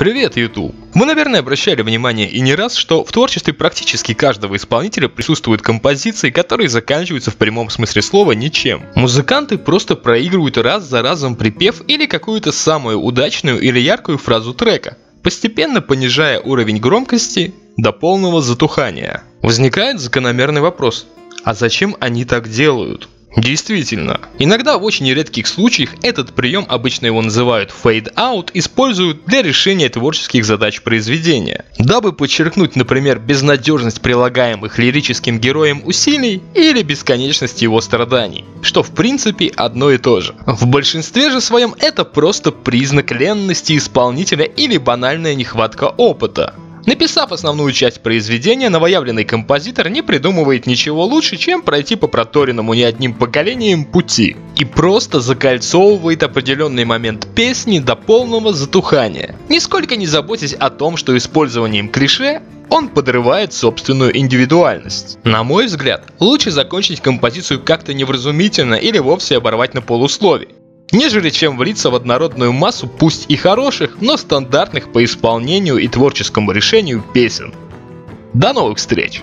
Привет, YouTube! Мы, наверное, обращали внимание и не раз, что в творчестве практически каждого исполнителя присутствуют композиции, которые заканчиваются в прямом смысле слова ничем. Музыканты просто проигрывают раз за разом припев или какую-то самую удачную или яркую фразу трека, постепенно понижая уровень громкости до полного затухания. Возникает закономерный вопрос, а зачем они так делают? Действительно. Иногда в очень редких случаях этот прием, обычно его называют fade out, используют для решения творческих задач произведения. Дабы подчеркнуть, например, безнадежность прилагаемых лирическим героям усилий или бесконечность его страданий, что в принципе одно и то же. В большинстве же своем это просто признак ленности исполнителя или банальная нехватка опыта. Написав основную часть произведения, новоявленный композитор не придумывает ничего лучше, чем пройти по проторенному не одним поколением пути. И просто закольцовывает определенный момент песни до полного затухания. Нисколько не заботясь о том, что использованием клише он подрывает собственную индивидуальность. На мой взгляд, лучше закончить композицию как-то невразумительно или вовсе оборвать на полуслове нежели чем влиться в однородную массу пусть и хороших, но стандартных по исполнению и творческому решению песен. До новых встреч!